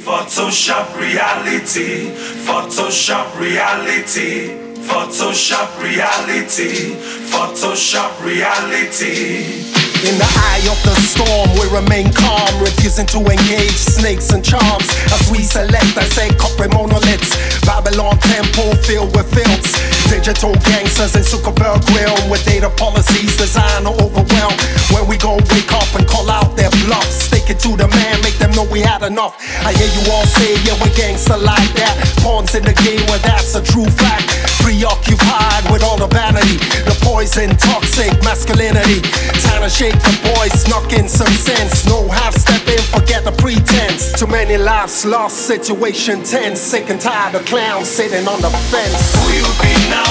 Photoshop reality, Photoshop reality, Photoshop reality, Photoshop reality. In the eye of the storm, we remain calm, refusing to engage snakes and charms. As we select, I say corporate monoliths, Babylon temple filled with filths. Digital gangsters in Zuckerberg realm with data policies designed to overwhelm. When we go wake up and call out their bluffs, stick it to the man, know we had enough. I hear you all say, yeah, we're gangster like that. Pawns in the game where that's a true fact. Preoccupied with all the vanity, the poison, toxic masculinity. Time to shake the boys, snuck in some sense. No half stepping, forget the pretense. Too many lives lost, situation tense. Sick and tired of clowns sitting on the fence. Who you be now,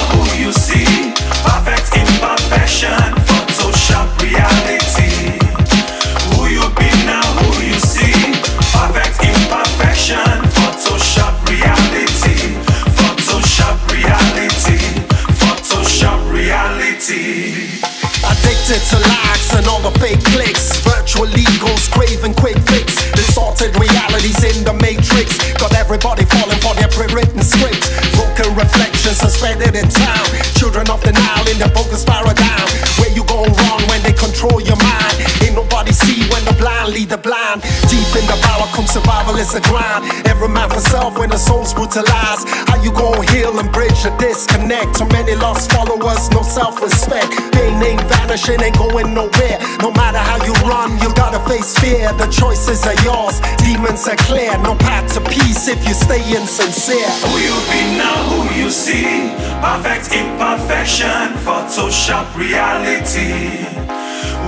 Likes and all the fake clicks. Virtual egos craving quick fix. Distorted realities in the matrix. Got everybody falling for their pre-written script. Broken reflections suspended in time. Children of the Nile in their bogus paradigm. Where you go wrong when they control your mind. Ain't nobody see when the blind lead the blind. In the barracoon, survival is a grind. Every man for self when the soul's brutalized. How you gon' heal and bridge the disconnect? Too many lost followers, no self-respect. Pain ain't vanishing, ain't going nowhere. No matter how you run, you gotta face fear. The choices are yours, demons are clear. No path to peace if you stay insincere. Who you be now, who you see? Perfect imperfection, Photoshop reality.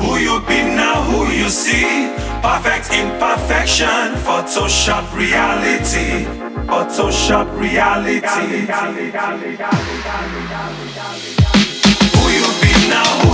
Who you be now, who you see? Perfect imperfection, Photoshop reality. Photoshop reality. Who you be now, who